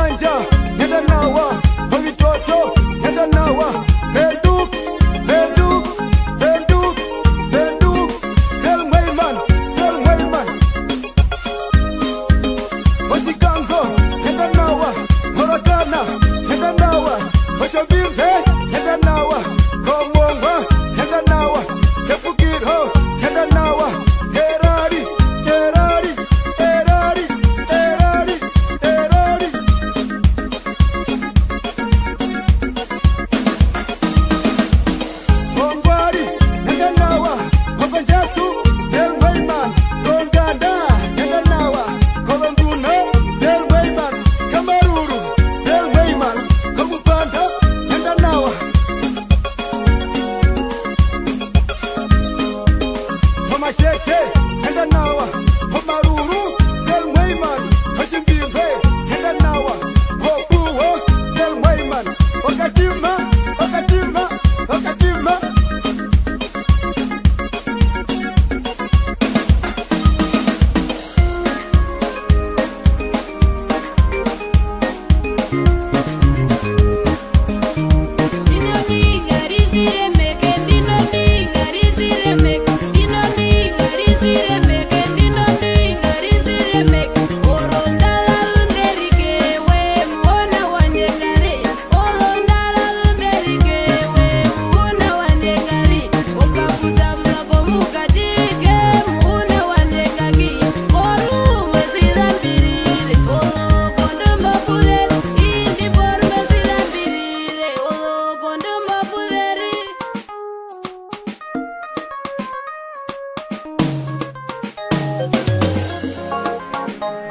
manja nenda nawa vavitoto nenda nawa Bye.